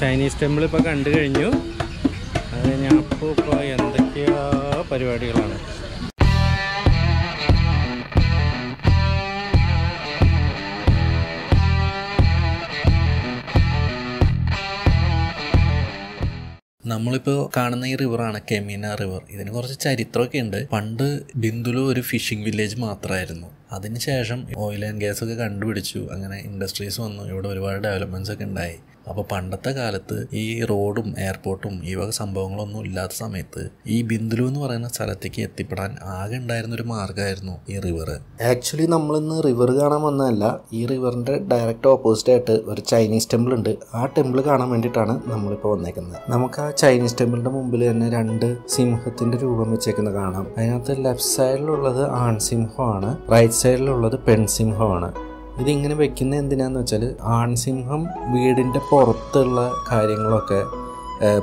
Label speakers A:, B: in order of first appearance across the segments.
A: Chinese temple ഇപ്പോൾ കണ്ടു കഴിഞ്ഞു. അത് ഞാൻ ഇപ്പോൾ ഇപ്പോൾ എന്തൊക്കെയാ പരിപാടികളാണ്. നമ്മളിപ്പോൾ കാണുന്ന ഈ റിവറാണ് കെമീന റിവർ ഇതിന് കുറച്ച് ചരിത്രമൊക്കെ ഉണ്ട്. പണ്ട് ബിന്ദുലു ഒരു ഫിഷിംഗ് വില്ലേജ് മാത്രമായിരുന്നു അതിനുശേഷം ഓയിൽ ആൻഡ് ഗ്യാസ് ഒക്കെ കണ്ടുപിടിച്ചു. അങ്ങനെ ഇൻഡസ്ട്രീസ് വന്നു. ഇവിടെ ഒരുപാട് ഡെവലപ്മെന്റ്സ് ഒക്കെ ഉണ്ടായി. അപ്പോൾ പണ്ടത്തെ കാലത്ത് ഈ റോഡും എയർപോർട്ടും ഈ വക സംഭവങ്ങളൊന്നും ഇല്ലാത്ത സമയത്ത് ഈ ബിന്ദുലു എന്ന് പറയുന്ന സ്ഥലത്തേക്ക് എത്തിപ്പെടാൻ ആകെ ഉണ്ടായിരുന്ന ഒരു മാർഗമായിരുന്നു ഈ റിവർ
B: ആക്ച്വലി നമ്മളിന്ന് റിവർ കാണാൻ വന്നതല്ല ഈ റിവറിന്റെ ഡയറക്റ്റ് ഓപ്പോസിറ്റ് ആയിട്ട് ഒരു ചൈനീസ് ടെമ്പിൾ ഉണ്ട്. ആ ടെമ്പിൾ കാണാൻ വേണ്ടിയിട്ടാണ് നമ്മളിപ്പോൾ വന്നേക്കുന്നത്. നമുക്ക് ആ ചൈനീസ് ടെമ്പിളിന്റെ മുമ്പിൽ തന്നെ രണ്ട് സിംഹത്തിന്റെ രൂപം വെച്ചേക്കുന്നത് കാണാം. അതിനകത്ത് ലെഫ്റ്റ് സൈഡിലുള്ളത് ആൺസിംഹമാണ് റൈറ്റ് സൈഡിലുള്ളത് പെൺസിംഹമാണ്. ഇതിങ്ങനെ വെക്കുന്ന എന്തിനാന്ന് വെച്ചാൽ ആൺസിംഹം വീടിന്റെ പുറത്തുള്ള കാര്യങ്ങളൊക്കെ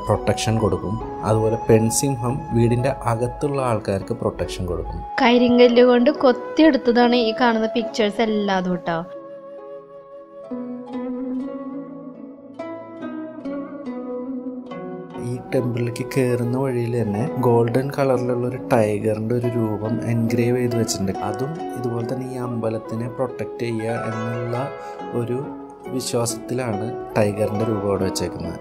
B: പ്രൊട്ടക്ഷൻ കൊടുക്കും. അതുപോലെ പെൺസിംഹം വീടിന്റെ അകത്തുള്ള ആൾക്കാർക്ക് പ്രൊട്ടക്ഷൻ കൊടുക്കും.
C: കരിങ്കല്ല് കൊണ്ട് കൊത്തിയെടുത്തതാണ് ഈ കാണുന്ന പിക്ചേഴ്സ് എല്ലാതും കേട്ടോ
B: ടെമ്പിളിലേക്ക് കയറുന്ന വഴിയിൽ തന്നെ ഗോൾഡൻ കളറിലുള്ള ഒരു ടൈഗറിന്റെ ഒരു രൂപം എൻഗ്രേവ് ചെയ്ത് വെച്ചിട്ടുണ്ട്. അതും ഇതുപോലെ തന്നെ ഈ അമ്പലത്തിനെ പ്രൊട്ടക്റ്റ് ചെയ്യുക എന്നുള്ള ഒരു വിശ്വാസത്തിലാണ് ടൈഗറിന്റെ രൂപം അവിടെ വെച്ചേക്കുന്നത്.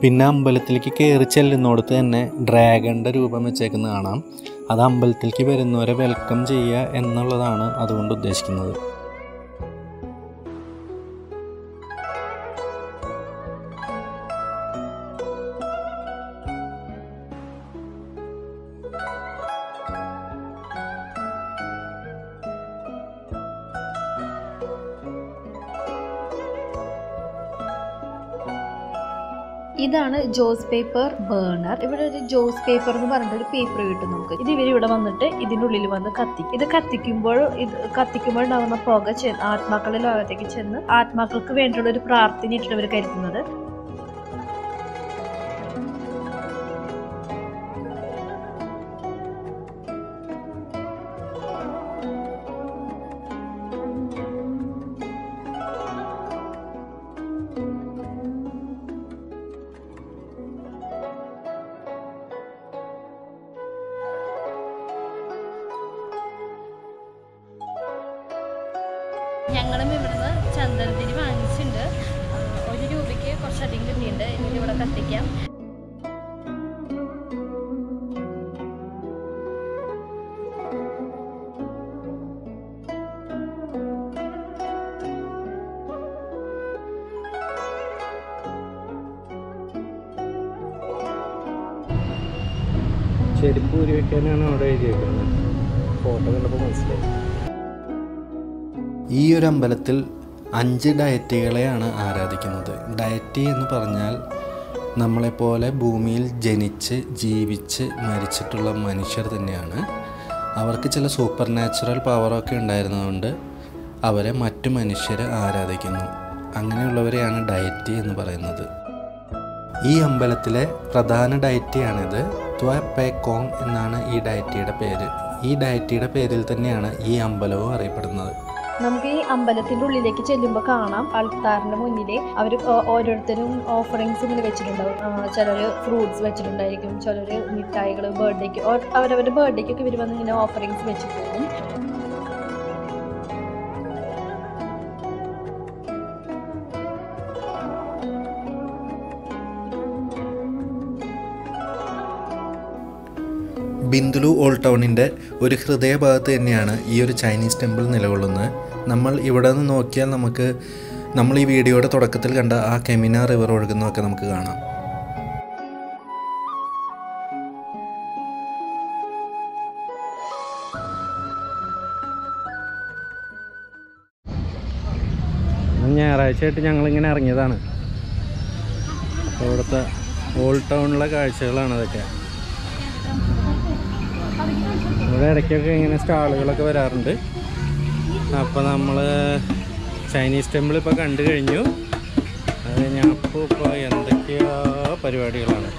B: പിന്നെ അമ്പലത്തിലേക്ക് കയറി ചെല്ലുന്നിടത്ത് തന്നെ ഡ്രാഗണിന്റെ രൂപം വെച്ചേക്കുന്നത് കാണാം. അത് അമ്പലത്തിലേക്ക് വരുന്നവരെ വെൽക്കം ചെയ്യുക എന്നുള്ളതാണ് അതുകൊണ്ട് ഉദ്ദേശിക്കുന്നത്.
C: ഇതാണ് ജോസ് പേപ്പർ ബേണർ. ഇവിടെ ഒരു ജോസ് പേപ്പർ എന്ന് പറഞ്ഞിട്ട് ഒരു പേപ്പർ കിട്ടും നമുക്ക്. ഇത് ഇവർ ഇവിടെ വന്നിട്ട് ഇതിന്റെ ഉള്ളിൽ വന്ന് കത്തി ഇത് കത്തിക്കുമ്പോൾ ഇത് കത്തിക്കുമ്പോൾ ഉണ്ടാകുന്ന പുക ആത്മാക്കളുടെ ലോകത്തേക്ക് ചെന്ന് ആത്മാക്കൾക്ക് വേണ്ടിയുള്ള ഒരു പ്രാർത്ഥനയായിട്ടാണ് കരുതുന്നത്. കത്തിക്കാം
A: ചെരുപ്പ് ഊരി വെക്കാനാണ് അവിടെ എഴുതിയേക്കുന്നത്. ഫോട്ടോ കണ്ടപ്പോൾ മനസ്സിലായി.
B: ഈ ഒരു അമ്പലത്തിൽ അഞ്ച് ഡയറ്റികളെയാണ് ആരാധിക്കുന്നത്. ഡയറ്റി എന്ന് പറഞ്ഞാൽ നമ്മളെപ്പോലെ ഭൂമിയിൽ ജനിച്ച് ജീവിച്ച് മരിച്ചിട്ടുള്ള മനുഷ്യർ തന്നെയാണ്. അവർക്ക് ചില സൂപ്പർ നാച്ചുറൽ പവറൊക്കെ ഉണ്ടായിരുന്നതുകൊണ്ട് അവരെ മറ്റു മനുഷ്യർ ആരാധിക്കുന്നു. അങ്ങനെയുള്ളവരെയാണ് ഡയറ്റി എന്ന് പറയുന്നത്. ഈ അമ്പലത്തിലെ പ്രധാന ഡയറ്റിയാണിത് ത്വ പേ കോങ് എന്നാണ് ഈ ഡയറ്റിയുടെ പേര്. ഈ ഡയറ്റിയുടെ പേരിൽ തന്നെയാണ് ഈ അമ്പലവും അറിയപ്പെടുന്നത്.
C: നമുക്ക് ഈ അമ്പലത്തിന്റെ ഉള്ളിലേക്ക് ചെല്ലുമ്പോൾ കാണാം. അൾത്താറിന്റെ മുന്നിൽ അവർ ഓരോരുത്തരും ഓഫറിങ്സ് ഇങ്ങനെ വെച്ചിട്ടുണ്ടാവും. ചിലർ ഫ്രൂട്ട്സ് വെച്ചിട്ടുണ്ടായിരിക്കും ചിലർ മിഠായികൾ ബർത്ത്ഡേക്ക് അവരവരുടെ ബർത്ത്ഡേക്കൊക്കെ ഇവർ വന്ന് ഇങ്ങനെ ഓഫറിങ്സ് വെച്ച്
B: ബിന്ദുലു ഓൾഡ് ടൗണിന്റെ ഒരു ഹൃദയഭാഗത്ത് തന്നെയാണ് ഈ ഒരു ചൈനീസ് ടെമ്പിൾ നിലകൊള്ളുന്നത്. നമ്മൾ ഇവിടെ നിന്ന് നോക്കിയാൽ നമുക്ക് നമ്മൾ ഈ വീഡിയോയുടെ തുടക്കത്തിൽ കണ്ട ആ കെമിന റിവർ ഒഴുകുന്നതൊക്കെ നമുക്ക് കാണാം.
A: ഞായറാഴ്ചയായിട്ട് ഞങ്ങളിങ്ങനെ ഇറങ്ങിയതാണ്. ഇവിടുത്തെ ഓൾഡ് ടൗണിലെ കാഴ്ചകളാണ് അതൊക്കെ ഇവിടെ ഇടയ്ക്കൊക്കെ ഇങ്ങനെ സ്റ്റാളുകളൊക്കെ വരാറുണ്ട്. അപ്പോൾ നമ്മൾ ചൈനീസ് ടെമ്പിൾ ഇപ്പോൾ കണ്ടു കഴിഞ്ഞു. അത് ഞാൻ ഇപ്പോൾ ഇപ്പോൾ എന്തൊക്കെയോ പരിപാടികളാണ്.